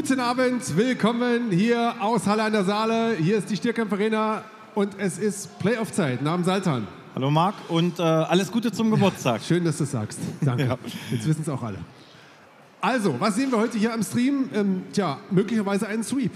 Guten Abend, willkommen hier aus Halle an der Saale. Hier ist die Stierkampf Arena und es ist Playoff-Zeit dem Saltan. Hallo Marc und äh, alles Gute zum Geburtstag. Schön, dass du es sagst. Danke. Ja. Jetzt wissen es auch alle. Also, was sehen wir heute hier am Stream? Ähm, tja, möglicherweise einen Sweep.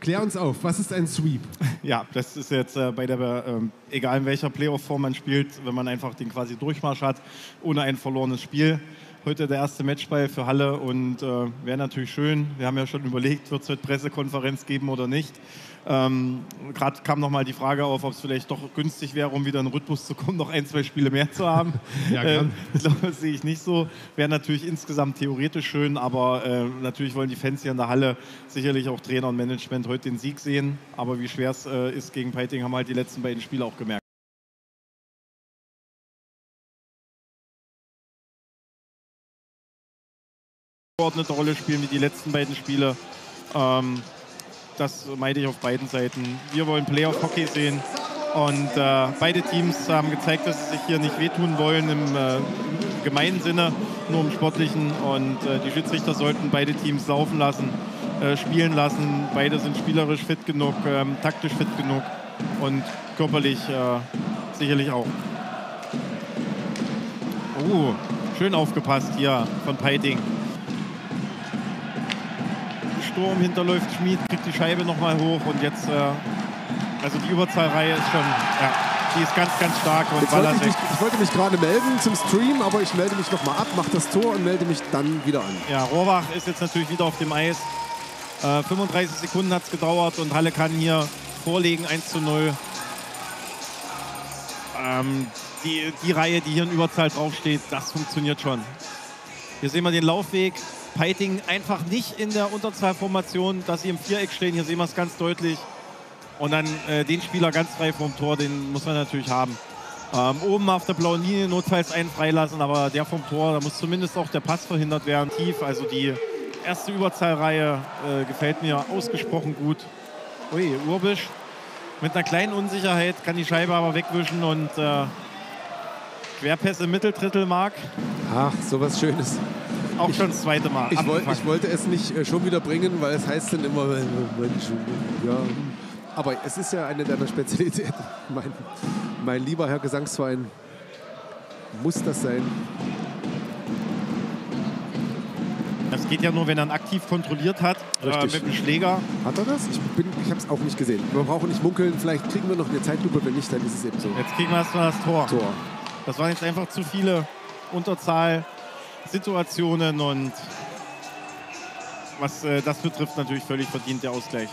Klär uns auf, was ist ein Sweep? Ja, das ist jetzt äh, bei der, ähm, egal in welcher Playoff-Form man spielt, wenn man einfach den quasi Durchmarsch hat, ohne ein verlorenes Spiel. Heute der erste Matchball für Halle und äh, wäre natürlich schön. Wir haben ja schon überlegt, wird es heute Pressekonferenz geben oder nicht. Ähm, Gerade kam noch mal die Frage auf, ob es vielleicht doch günstig wäre, um wieder in den Rhythmus zu kommen, noch ein, zwei Spiele mehr zu haben. Ja, äh, ich glaube, das sehe ich nicht so. Wäre natürlich insgesamt theoretisch schön, aber äh, natürlich wollen die Fans hier in der Halle sicherlich auch Trainer und Management heute den Sieg sehen. Aber wie schwer es äh, ist gegen Peiting, haben halt die letzten beiden Spiele auch gemerkt. Geordnete Rolle spielen wie die letzten beiden Spiele. Ähm, das meide ich auf beiden Seiten. Wir wollen Playoff-Hockey sehen und äh, beide Teams haben gezeigt, dass sie sich hier nicht wehtun wollen im äh, gemeinen Sinne, nur im sportlichen. Und äh, die Schiedsrichter sollten beide Teams laufen lassen, äh, spielen lassen. Beide sind spielerisch fit genug, ähm, taktisch fit genug und körperlich äh, sicherlich auch. Oh, schön aufgepasst hier von Peiting. Sturm hinterläuft Schmid, kriegt die Scheibe nochmal hoch und jetzt, äh, also die Überzahlreihe ist schon, ja, die ist ganz, ganz stark und wollte ich, mich, ich wollte mich gerade melden zum Stream, aber ich melde mich nochmal ab, mache das Tor und melde mich dann wieder an. ja, Rohrbach ist jetzt natürlich wieder auf dem Eis. Äh, 35 Sekunden hat es gedauert und Halle kann hier vorlegen, 1 zu 0. Ähm, die, die Reihe, die hier in Überzahl draufsteht, das funktioniert schon. Hier sehen wir den Laufweg. Peiting einfach nicht in der Unterzahlformation, dass sie im Viereck stehen. Hier sehen wir es ganz deutlich. Und dann äh, den Spieler ganz frei vom Tor, den muss man natürlich haben. Ähm, oben auf der blauen Linie notfalls einen freilassen, aber der vom Tor, da muss zumindest auch der Pass verhindert werden. Tief, also die erste Überzahlreihe äh, gefällt mir ausgesprochen gut. Ui, Urbisch mit einer kleinen Unsicherheit kann die Scheibe aber wegwischen und äh, Querpässe Mitteldrittel, Marc. Ach, sowas Schönes. Auch schon das zweite Mal. Ich, woll, abgefangen. ich wollte es nicht äh, schon wieder bringen, weil es heißt dann immer, äh, Mensch, ja. Aber es ist ja eine deiner Spezialitäten. Mein, mein lieber Herr Gesangsverein, muss das sein? Das geht ja nur, wenn er ihn aktiv kontrolliert hat äh, mit dem Schläger. Hat er das? Ich, bin- ich habe es auch nicht gesehen. Wir brauchen nicht munkeln. Vielleicht kriegen wir noch eine Zeitlupe. Wenn nicht, dann ist es eben so. Jetzt kriegen wir erstmal das Tor. Tor. Das waren jetzt einfach zu viele Unterzahlsituationen und was äh, das betrifft, natürlich völlig verdient der Ausgleich.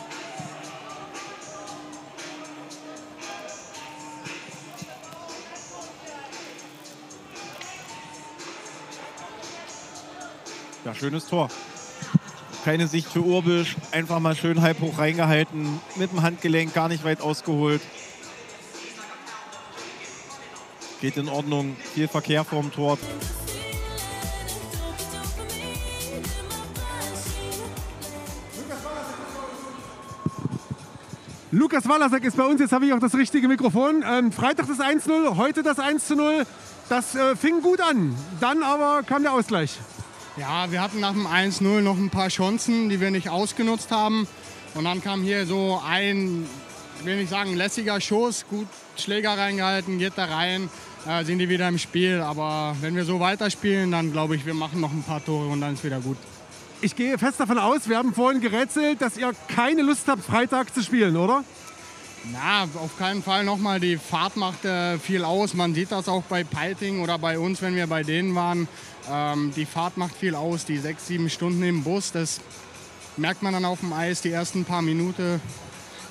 Ja, schönes Tor. Keine Sicht für Urbisch, einfach mal schön halb hoch reingehalten, mit dem Handgelenk gar nicht weit ausgeholt. Geht in Ordnung, viel Verkehr vorm Tor. Lukas Walasek ist bei uns. Jetzt habe ich auch das richtige Mikrofon. Ähm, Freitag das 1-0, heute das 1-0. Das äh, fing gut an. Dann aber kam der Ausgleich. Ja, wir hatten nach dem 1-0 noch ein paar Chancen, die wir nicht ausgenutzt haben. Und dann kam hier so ein, ich will nicht sagen lässiger Schuss, gut Schläger reingehalten, geht da rein, äh, sind die wieder im Spiel. Aber wenn wir so weiterspielen, dann glaube ich, wir machen noch ein paar Tore und dann ist wieder gut. Ich gehe fest davon aus, wir haben vorhin gerätselt, dass ihr keine Lust habt, Freitag zu spielen, oder? Na, auf keinen Fall nochmal. Die Fahrt macht äh, viel aus. Man sieht das auch bei Peiting oder bei uns, wenn wir bei denen waren. Ähm, die Fahrt macht viel aus. Die sechs, sieben Stunden im Bus, das merkt man dann auf dem Eis die ersten paar Minuten.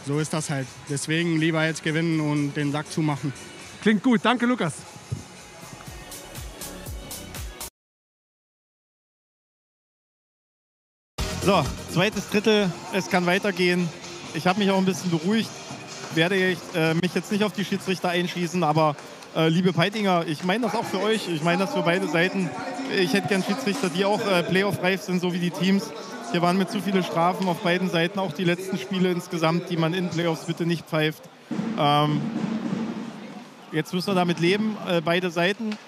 So ist das halt. Deswegen lieber jetzt gewinnen und den Sack zumachen. Klingt gut. Danke, Lukas. So, zweites Drittel, es kann weitergehen. Ich habe mich auch ein bisschen beruhigt, werde ich, äh, mich jetzt nicht auf die Schiedsrichter einschießen, aber äh, liebe Peitinger, ich meine das auch für euch, ich meine das für beide Seiten. Ich hätte gern Schiedsrichter, die auch äh, Playoff-reif sind, so wie die Teams. Hier waren mir zu viele Strafen auf beiden Seiten, auch die letzten Spiele insgesamt, die man in Playoffs bitte nicht pfeift. Ähm, jetzt müssen wir damit leben, äh, beide Seiten.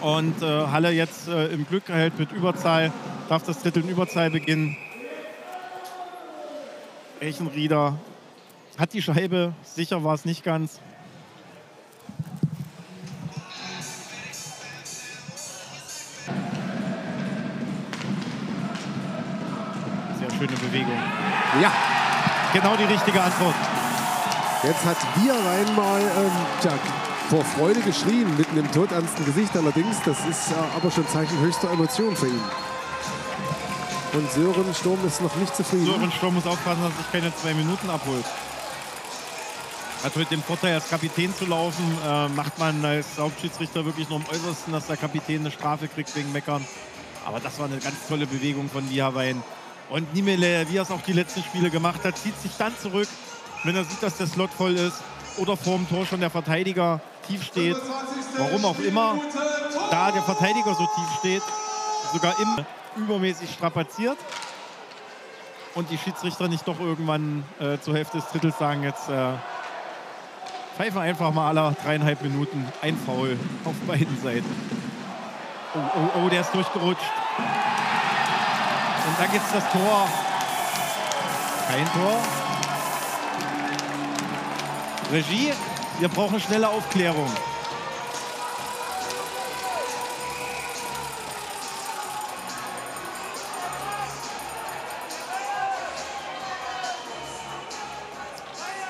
Und äh, Halle jetzt äh, im Glück halt mit Überzahl, darf das Drittel in Überzahl beginnen. Rechenrieder hat die Scheibe. Sicher war es nicht ganz. Sehr schöne Bewegung. Ja, Genau die richtige Antwort. jetzt hat Bierwein mal ähm, tja, vor Freude geschrien mit einem todernsten Gesicht allerdings. Das ist äh, aber schon Zeichen höchster Emotion für ihn. Und Sören Sturm ist noch nicht zufrieden. Sören Sturm muss aufpassen, dass er sich keine zwei Minuten abholt. Hat heute den Vorteil, als Kapitän zu laufen. Äh, macht man als Hauptschiedsrichter wirklich nur am äußersten, dass der Kapitän eine Strafe kriegt wegen Meckern. Aber das war eine ganz tolle Bewegung von Vihawein. Und Nimele, wie er es auch die letzten Spiele gemacht hat, zieht sich dann zurück, wenn er sieht, dass der Slot voll ist oder vor dem Tor schon der Verteidiger tief steht. Warum auch immer, da der Verteidiger so tief steht, sogar im übermäßig strapaziert und die Schiedsrichter nicht doch irgendwann äh, zur Hälfte des Drittels sagen, jetzt äh, pfeifen einfach mal alle dreieinhalb Minuten ein Foul auf beiden Seiten. Oh, oh, oh, der ist durchgerutscht. Und da geht's das Tor. Kein Tor. Regie, wir brauchen schnelle Aufklärung.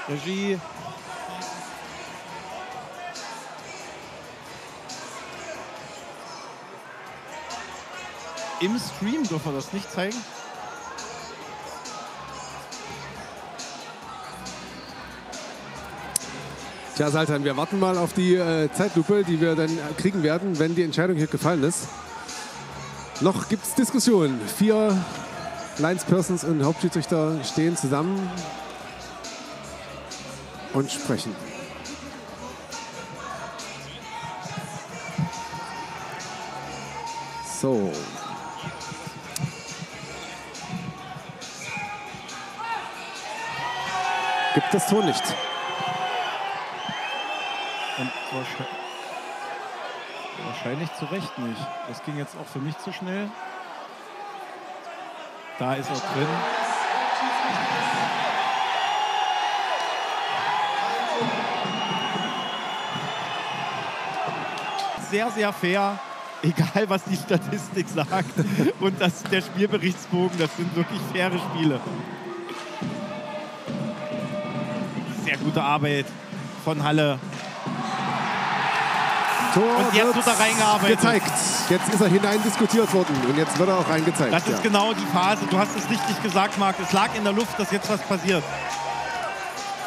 Regie. Im Stream dürfen wir das nicht zeigen. Tja, Saltan, wir warten mal auf die äh, Zeitlupe, die wir dann kriegen werden, wenn die Entscheidung hier gefallen ist. Noch gibt es Diskussionen. Vier Linespersons und Hauptschiedsrichter stehen zusammen und sprechen. So. Gibt das Tor nicht. Und wahrscheinlich, zu Recht nicht. Das ging jetzt auch für mich zu schnell. Da ist er drin. Sehr, sehr fair. Egal, was die Statistik sagt. Und das, der Spielberichtsbogen, das sind wirklich faire Spiele. Sehr gute Arbeit von Halle. Tor Und jetzt wird er reingearbeitet. gezeigt. Jetzt ist er hinein diskutiert worden und jetzt wird er auch reingezeigt. Das ist ja. genau die Phase. Du hast es richtig gesagt, Marc. Es lag in der Luft, dass jetzt was passiert.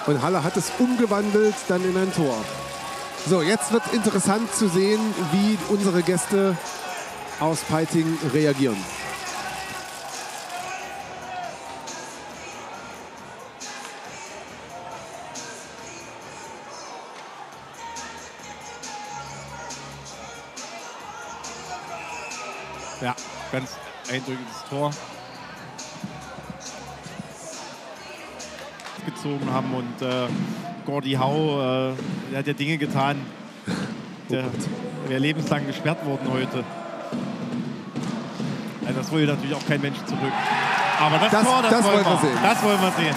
Und Halle hat es umgewandelt dann in ein Tor. So, jetzt wird interessant zu sehen, wie unsere Gäste aus Peiting reagieren. Ja, ganz eindeutiges Tor. Gezogen haben und äh, Gordy Howe, äh, der hat ja Dinge getan. Der wäre lebenslang gesperrt worden heute. Also das will natürlich auch kein Mensch zurück. Aber das, Das- Tor, das, das wollen wir sehen. Das wollen wir sehen.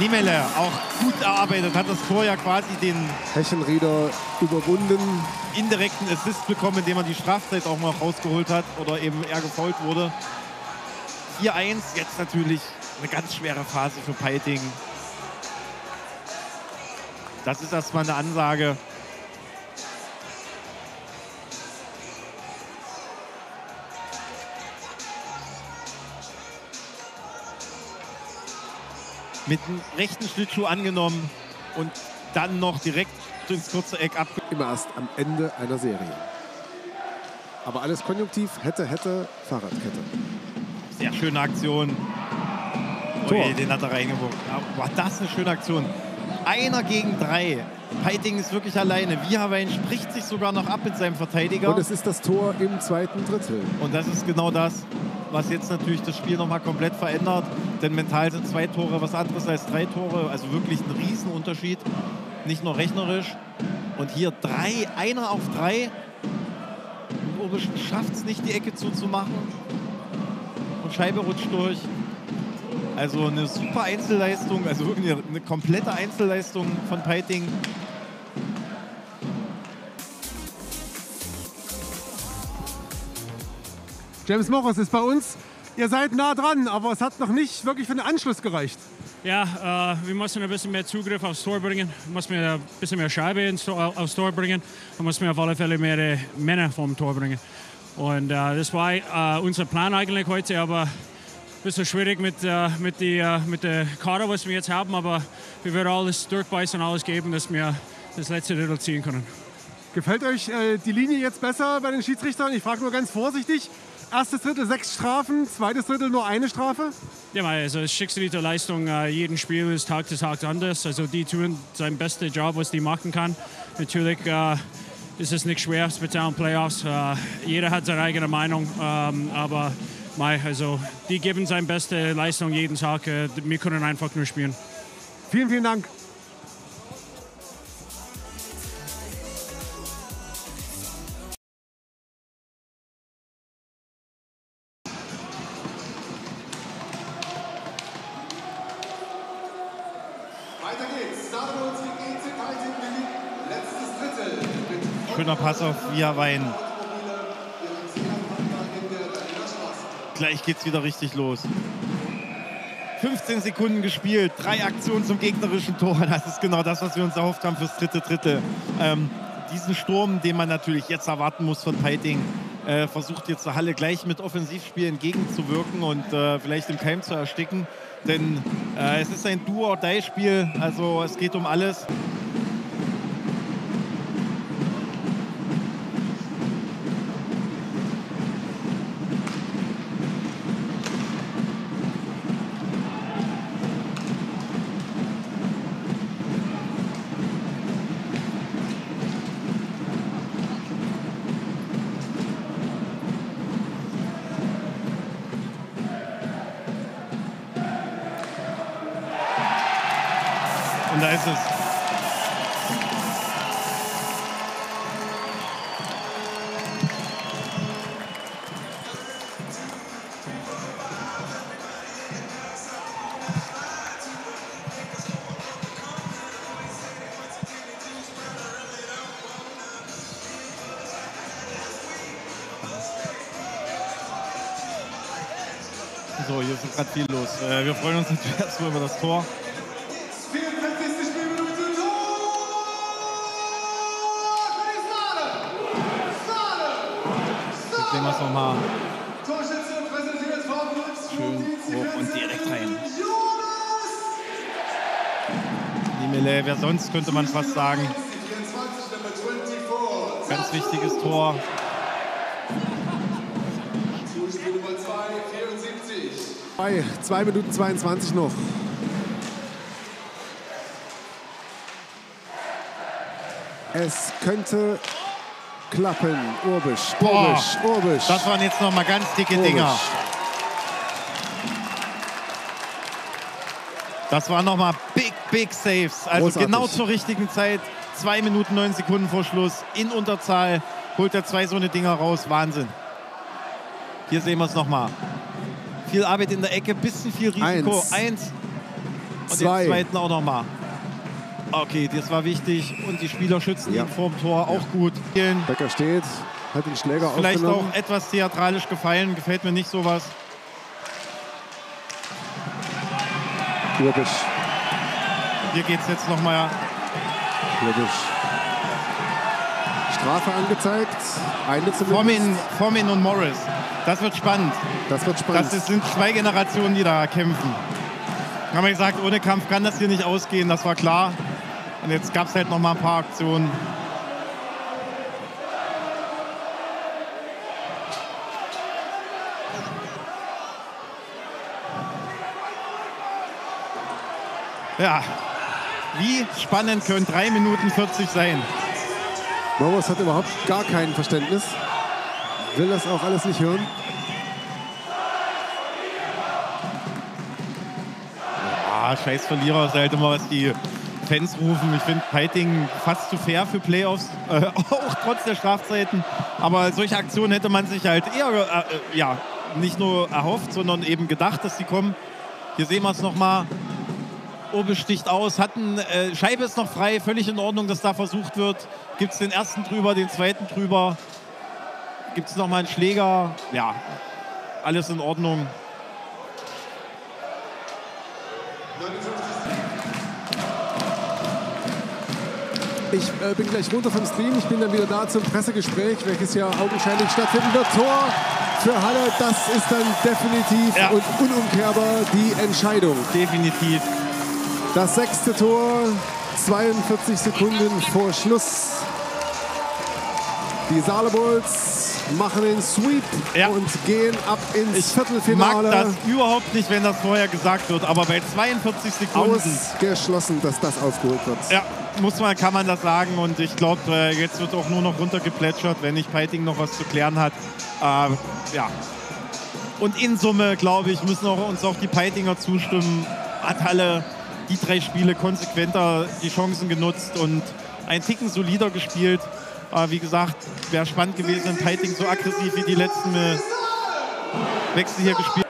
Niemelle, auch gut erarbeitet, hat das Tor ja quasi den Hechenrieder überwunden. indirekten Assist bekommen, indem er die Strafzeit auch noch rausgeholt hat oder eben er gefault wurde. 4-1, jetzt natürlich eine ganz schwere Phase für Peiting. Das ist erstmal eine Ansage. Mit dem rechten Schlittschuh angenommen und dann noch direkt ins kurze Eck ab. Immer erst am Ende einer Serie. Aber alles konjunktiv. Hätte, hätte, Fahrradkette. Sehr schöne Aktion. Tor. Ui, den hat er reingeworfen. War das eine schöne Aktion. Einer gegen drei. Peiting ist wirklich alleine. Vihawein spricht sich sogar noch ab mit seinem Verteidiger. Und es ist das Tor im zweiten Drittel. Und das ist genau das, was jetzt natürlich das Spiel nochmal komplett verändert. Denn mental sind zwei Tore was anderes als drei Tore. Also wirklich ein Riesenunterschied. Nicht nur rechnerisch. Und hier drei, einer auf drei. Schafft es nicht, die Ecke zuzumachen. Und Scheibe rutscht durch. Also eine super Einzelleistung, also wirklich eine komplette Einzelleistung von Peiting. James Morris ist bei uns. Ihr seid nah dran, aber es hat noch nicht wirklich für den Anschluss gereicht. Ja, äh, wir müssen ein bisschen mehr Zugriff aufs Tor bringen. Wir müssen ein bisschen mehr Scheibe ins Tor, aufs Tor bringen. Wir müssen auf alle Fälle mehr Männer vom Tor bringen. Und äh, das war äh, unser Plan eigentlich heute, aber bisschen schwierig mit, äh, mit, die, äh, mit der Kader, was wir jetzt haben. Aber wir werden alles durchbeißen und alles geben, dass wir das letzte Drittel ziehen können. Gefällt euch äh, die Linie jetzt besser bei den Schiedsrichtern? Ich frage nur ganz vorsichtig. Erstes Drittel sechs Strafen, zweites Drittel nur eine Strafe? Ja, also Schiedsrichterleistung, äh, jeden Spiel ist Tag zu Tag anders. Also die tun sein bestes Job, was die machen kann. Natürlich äh, ist es nicht schwer, speziell Playoffs. Äh, jeder hat seine eigene Meinung, ähm, aber mei, also die geben seine beste Leistung jeden Tag. Äh, wir können einfach nur spielen. Vielen, vielen Dank. Schöner Pass auf Via Wein. Gleich geht's wieder richtig los. 15 Sekunden gespielt, drei Aktionen zum gegnerischen Tor. Das ist genau das, was wir uns erhofft haben fürs dritte Drittel. Ähm, diesen Sturm, den man natürlich jetzt erwarten muss von Peiting, äh, versucht jetzt der Halle gleich mit Offensivspiel entgegenzuwirken und äh, vielleicht im Keim zu ersticken. Denn äh, es ist ein Do-or-Die-Spiel, also es geht um alles. So, hier ist gerade viel los. Äh, wir freuen uns natürlich erstmal über das Tor. 44. Spielminute. Tor! Für die Sahne! Sahne! Jetzt sehen wir es nochmal. Schön hoch und direkt rein. Nimele, wer sonst könnte man fast sagen. 24, Nummer 24. Ganz wichtiges Tor. Bei 2 Minuten 22 noch. Es könnte klappen. Urbisch, Boah, Urbisch, Urbisch. Das waren jetzt nochmal ganz dicke Urbisch. Dinger. Das waren nochmal big, big Saves. Also Großartig. genau zur richtigen Zeit. Zwei Minuten, neun Sekunden vor Schluss. In Unterzahl holt er zwei so eine Dinger raus. Wahnsinn. Hier sehen wir es nochmal. Viel Arbeit in der Ecke, bisschen viel Risiko. Eins. Eins. Und Zwei. den zweiten auch nochmal. Okay, das war wichtig. Und die Spieler schützen Ja. ihn vorm Tor auch gut. Becker steht, hat den Schläger Vielleicht aufgenommen. auch etwas theatralisch gefallen. Gefällt mir nicht sowas. Urbisch, Hier geht es jetzt nochmal. Urbisch. Strafe angezeigt. Eine. Formin, Formin und Morris. Das wird spannend. Das wird spannend. Das sind zwei Generationen, die da kämpfen. Haben wir gesagt, ohne Kampf kann das hier nicht ausgehen, das war klar. Und jetzt gab es halt noch mal ein paar Aktionen. Ja, wie spannend können 3 Minuten 40 sein? Morris hat überhaupt gar kein Verständnis. Will das auch alles nicht hören. Ah, scheiß Verlierer ist halt immer, was die Fans rufen. Ich finde Peiting fast zu fair für Playoffs, äh, auch trotz der Strafzeiten. Aber solche Aktionen hätte man sich halt eher, äh, äh, ja, nicht nur erhofft, sondern eben gedacht, dass sie kommen. Hier sehen wir es nochmal. Obe sticht aus, hat ein, äh, Scheibe ist noch frei, völlig in Ordnung, dass da versucht wird. Gibt es den ersten drüber, den zweiten drüber. Gibt es nochmal einen Schläger. Ja, alles in Ordnung. Ich äh, bin gleich runter vom Stream. Ich bin dann wieder da zum Pressegespräch, welches ja augenscheinlich stattfinden wird. Tor für Halle, das ist dann definitiv Ja. und unumkehrbar die Entscheidung. Definitiv. Das sechste Tor, 42 Sekunden vor Schluss. Die Saale Bulls machen den Sweep Ja. und gehen ab ins Ich Viertelfinale. mag das überhaupt nicht, wenn das vorher gesagt wird, aber bei 42 Sekunden Ausgeschlossen, dass das aufgeholt wird. ja, muss man, kann man das sagen und ich glaube, äh, jetzt wird auch nur noch runtergeplätschert, wenn nicht Peiting noch was zu klären hat. Äh, ja. Und in Summe, glaube ich, müssen auch, uns auch die Peitinger zustimmen. Hat Halle die drei Spiele konsequenter die Chancen genutzt und ein Ticken solider gespielt. Äh, wie gesagt, wäre spannend gewesen, wenn Peiting so aggressiv wie die letzten äh, Wechsel hier gespielt